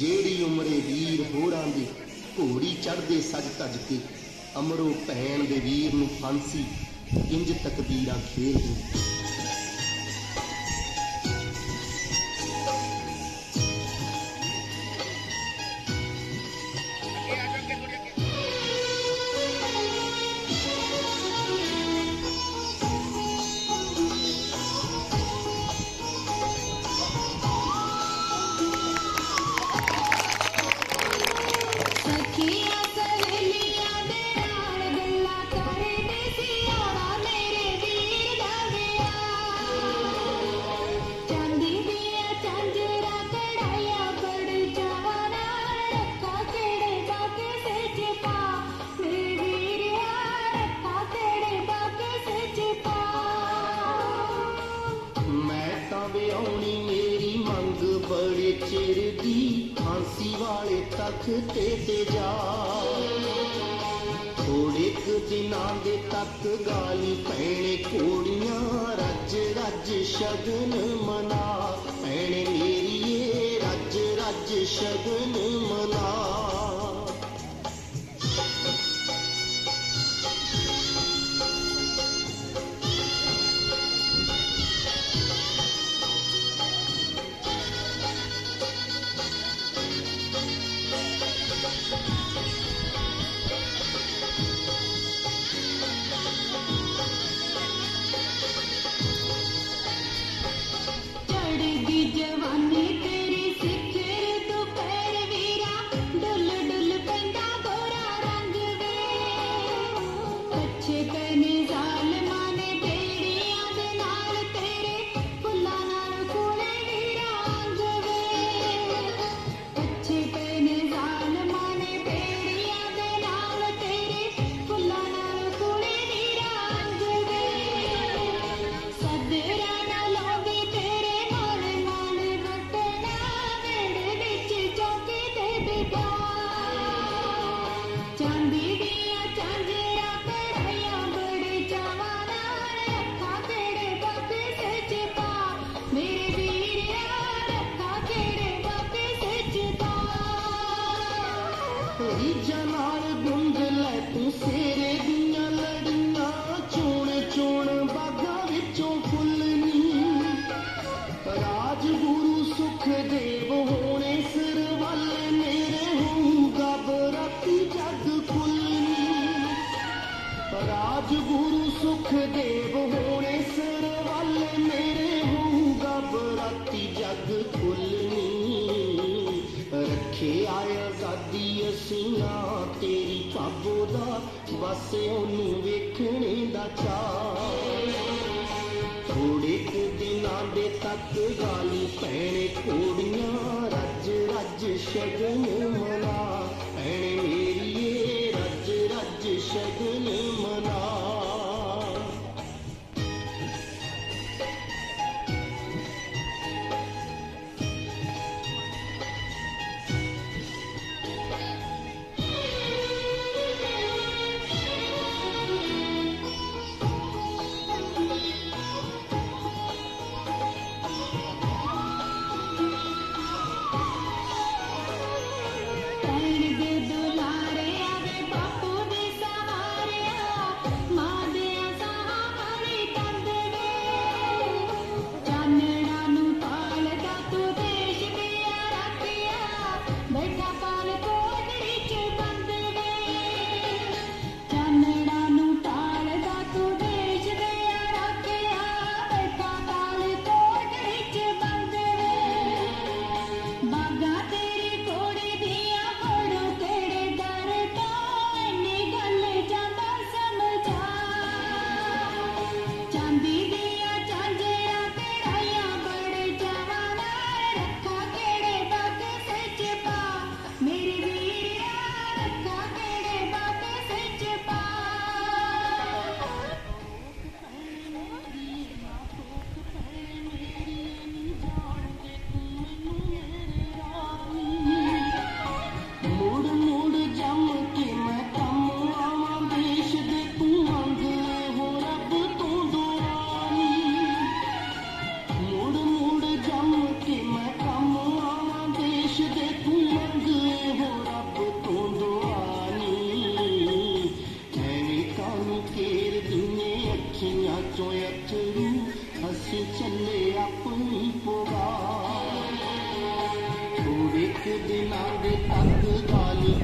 ਜਿਹੜੀ ਉਮਰੇ ਵੀਰ ਹੋਰਾਂ ਦੀ ਘੋੜੀ ਚੜਦੇ ਸੱਜ ਤਜ ਕੇ ਅਮਰੋ ਭੈਣ ਦੇ ਵੀਰ ਨੂੰ ਫਾਂਸੀ, ਇੰਜ ਤਕਦੀਰਾਂ ਖੇਲਦੀ ਮੈਂ ਤਾਂ ਮੇਰੀ ਮੰਗ, ਬੜੇ ਚਿਰ ਦੀ ਫਾਂਸੀ ਵਾਲੇ ਤਖਤੇ ਤੇ ਜਾ। ਥੋੜੇ ਕੁ ਦਿਨਾਂ ਦੇ ਤੱਕ ਗਾਲੀ ਪੈਣੇ ਕੋੜੀਆਂ ਰੱਜ ਰੱਜ ਸ਼ਗਨ ਮਨਾ। ਪੈਣੇ ਮੇਰੀਏ, ਰੱਜ ਰੱਜ ਸ਼ਗਨ Sunday. ਰਾਜਗੁਰੂ ਸੁਖਦੇਵ ਹੋਣੇ ਸਿਰ ਵੱਲ ਮੇਰੇ ਹੋਊਗਾ ਬਰਾਤੀ ਜਗ ਖੁੱਲਣੀ ਰੱਖੇ ਆਏ ਆਜ਼ਾਦੀ ਅਸੀਆਂ ਤੇਰੀ ਪਾਬੋ ਦਾ ਬਸ ਉਹਨੂੰ ਵੇਖਣੇ ਦਾ ਚਾਅ। ਥੋੜੇ ਕੁ ਦਿਨਾਂ ਦੇ ਤੱਕ ਗਾਲੀ ਪੈਣੇ ਕੋੜੀਆਂ ਰੱਜ ਰੱਜ ਸ਼ਗਨ ਮਨਾ। ਅੱਖੀਆਂ ਚੋਂ ਅੱਥਰੂ ਅਸੀਂ ਚੱਲੇ ਆਪਣੀ ਪੁਰਾ ਥੋੜੇ ਦਿਨਾਂ ਦੇ ਤੱਕ ਗੱਲ